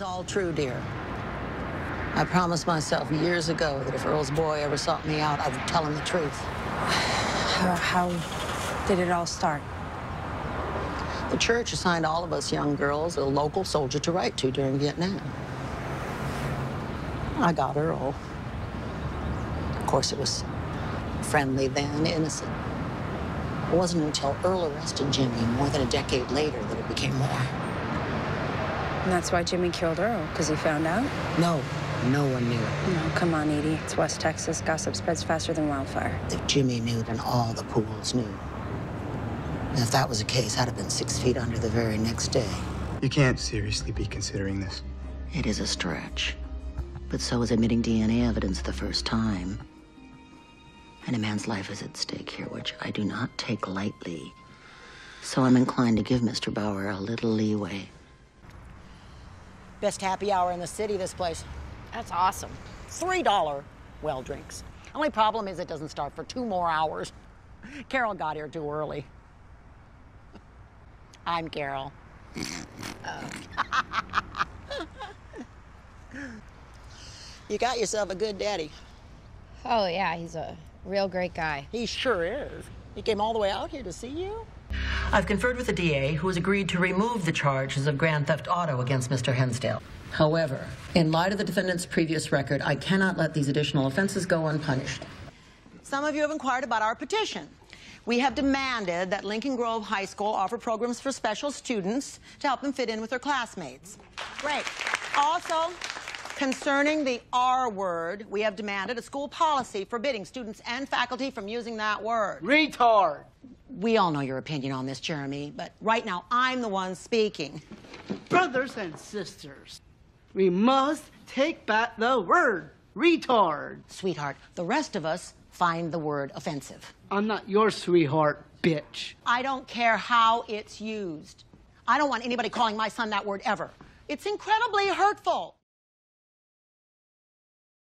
It's all true, dear. I promised myself years ago that if Earl's boy ever sought me out, I would tell him the truth. How, how did it all start? The church assigned all of us young girls a local soldier to write to during Vietnam. I got Earl. Of course, it was friendly then, innocent. It wasn't until Earl arrested Jimmy more than a decade later that it became more. And that's why Jimmy killed Earl, because he found out? No, no one knew. No, come on, Edie. It's West Texas. Gossip spreads faster than wildfire. If Jimmy knew, then all the Pools knew. And if that was the case, I'd have been six feet under the very next day. You can't seriously be considering this. It is a stretch. But so is admitting DNA evidence the first time. And a man's life is at stake here, which I do not take lightly. So I'm inclined to give Mr. Bauer a little leeway. Best happy hour in the city, this place. That's awesome. $3 well drinks. Only problem is it doesn't start for two more hours. Carol got here too early. I'm Carol. you got yourself a good daddy. Oh, yeah, he's a real great guy. He sure is. He came all the way out here to see you? I've conferred with the DA, who has agreed to remove the charges of grand theft auto against Mr. Hensdale. However, in light of the defendant's previous record, I cannot let these additional offenses go unpunished. Some of you have inquired about our petition. We have demanded that Lincoln Grove High School offer programs for special students to help them fit in with their classmates. Great. Also, concerning the R word, we have demanded a school policy forbidding students and faculty from using that word. Retard. We all know your opinion on this, Jeremy, but right now I'm the one speaking. Brothers and sisters, we must take back the word retard. Sweetheart, the rest of us find the word offensive. I'm not your sweetheart, bitch. I don't care how it's used. I don't want anybody calling my son that word ever. It's incredibly hurtful.